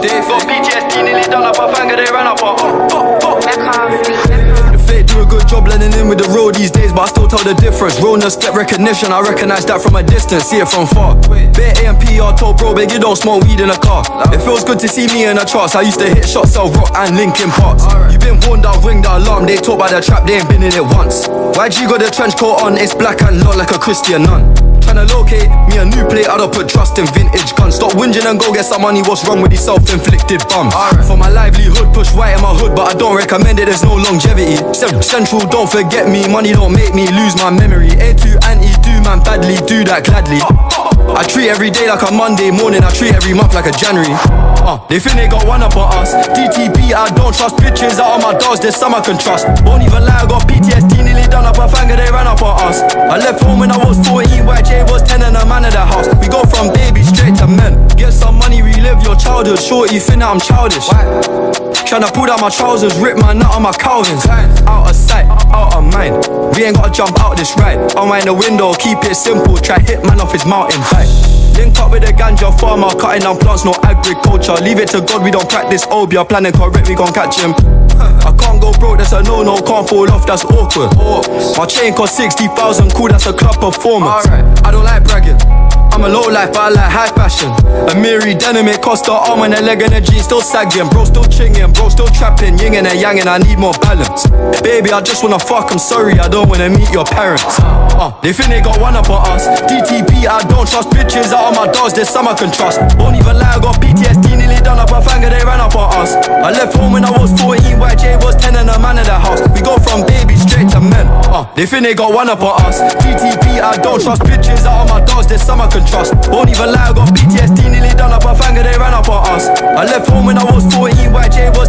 They got PTSD, nearly done up a finger, they ran up a. The fake do a good job blending in with the road these days, but I still tell the difference. Realness get recognition, I recognize that from a distance, see it from far. Bare ANPR told bro, but you don't smoke weed in a car. It feels good to see me in a trust. I used to hit shots, sell rock and Linkin Parks. you been warned, I'll ring the alarm. They talk by the trap, they ain't been in it once. Wyge got the trench coat on, it's black and not like a Christian nun. Tryna locate me a new plate, I don't put trust in vintage guns. Stop whinging and go get some money. What's wrong with these self-inflicted bums? Alright, for my livelihood, push white in my hood, but I don't recommend it. There's no longevity. Central, don't forget me. Money don't make me lose my memory. A2Anti, do man badly, do that gladly. I treat every day like a Monday morning. I treat every month like a January. Uh, they think they got one up on us. DTB, I don't trust bitches out of my dogs. There's some I can trust. Won't even lie, I got PTSD nearly done up a finger. They ran up on us. I left home when I was 14. Childhood. Shorty, think that I'm childish. Tryna pull down my trousers, rip my nut on my Calvins. Out of sight, out of mind. We ain't gotta jump out this ride. Unwind the window, keep it simple. Try hit man off his mountain bike. Link up with a ganja farmer, cutting down plants, no agriculture. Leave it to God, we don't practice obeah. Planning correct, we gon' catch him. I can't go broke, that's a no no. Can't fall off, that's awkward. My chain cost 60,000, cool, that's a club performance. I don't like bragging. I'm a low life, I like high fashion. A Miri denim, it cost the arm and a leg and a jeans still sagging. Bro, still chinging, bro, still trapping, yin and a yang, and I need more balance. Baby, I just wanna fuck, I'm sorry, I don't wanna meet your parents. Uh, they think they got one up on us. DTB, I don't trust bitches out of my dogs, there's some I can trust. Won't even lie, I got PTSD, nearly done up a finger, they ran up on us. I left home when I was 14, YJ was 10 and a man of the house. We go from baby straight to men. Uh, they think they got one up on us. DTB, I don't trust bitches out of my dogs, there's some I can trust. Won't even lie, I got PTSD, nearly done up a finger, they ran up on us. I left home when I was 14, YJ was